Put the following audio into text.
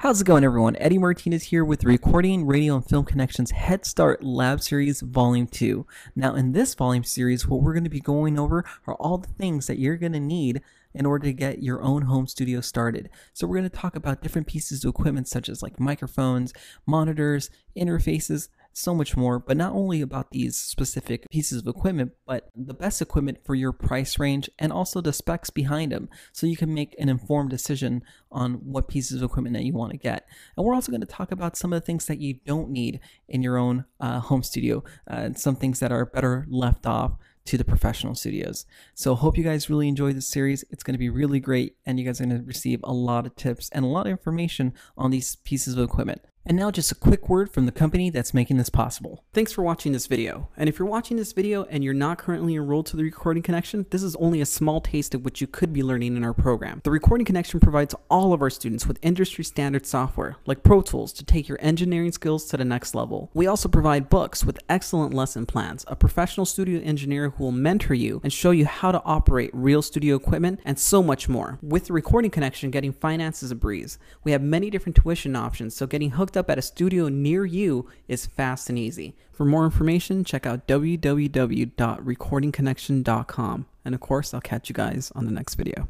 How's it going, everyone? Eddie Martinez here with Recording Radio and Film Connections Head Start Lab Series Volume 2. Now, in this volume series, what we're going to be going over are all the things that you're going to need in order to get your own home studio started. So, we're going to talk about different pieces of equipment such as like microphones, monitors, interfaces, so much more, but not only about these specific pieces of equipment, but the best equipment for your price range and also the specs behind them so you can make an informed decision on what pieces of equipment that you want to get. And we're also going to talk about some of the things that you don't need in your own uh, home studio, uh, some things that are better left off to the professional studios. So hope you guys really enjoy this series. It's going to be really great and you guys are going to receive a lot of tips and a lot of information on these pieces of equipment. And now just a quick word from the company that's making this possible. Thanks for watching this video. And if you're watching this video and you're not currently enrolled to the Recording Connection, this is only a small taste of what you could be learning in our program. The Recording Connection provides all of our students with industry standard software, like Pro Tools, to take your engineering skills to the next level. We also provide books with excellent lesson plans, a professional studio engineer who will mentor you and show you how to operate real studio equipment, and so much more. With the Recording Connection, getting finance is a breeze. We have many different tuition options, so getting hooked up at a studio near you is fast and easy. For more information, check out www.recordingconnection.com. And of course, I'll catch you guys on the next video.